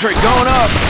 Sentry going up.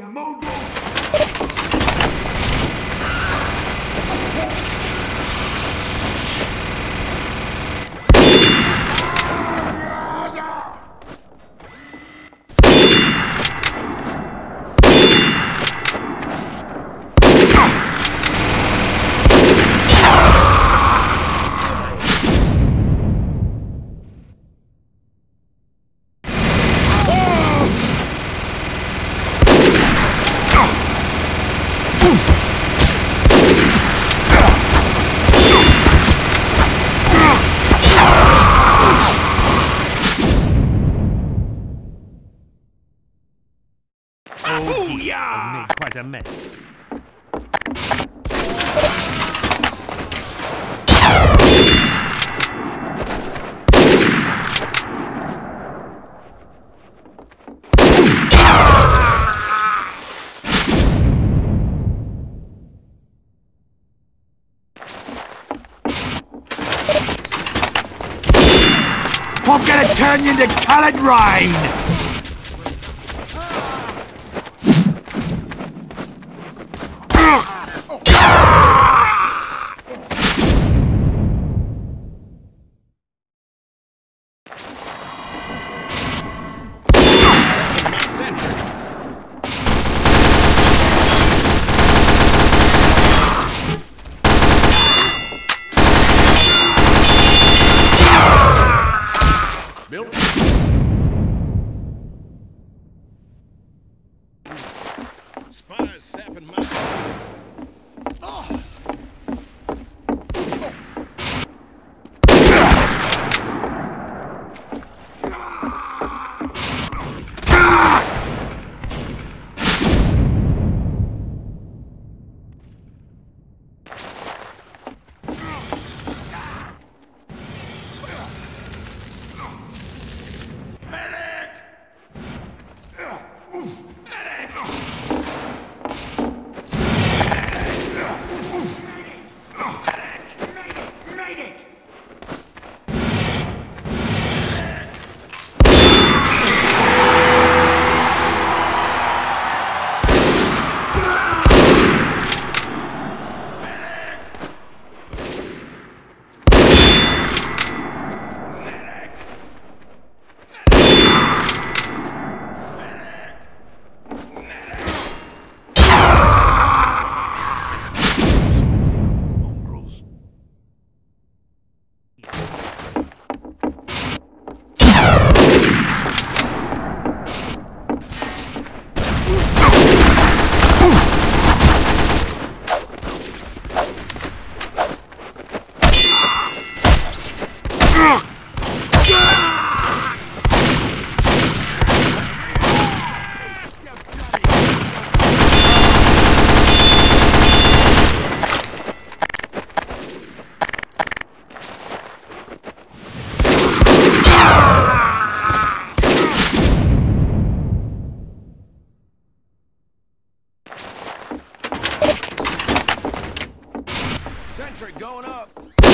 got more. a mess. I'm gonna turn you into colored rain! Sentry going up.